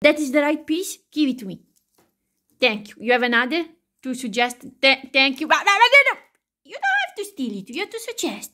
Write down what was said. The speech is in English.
That is the right piece. Give it to me. Thank you. You have another to suggest? Th thank you. You don't have to steal it. You have to suggest.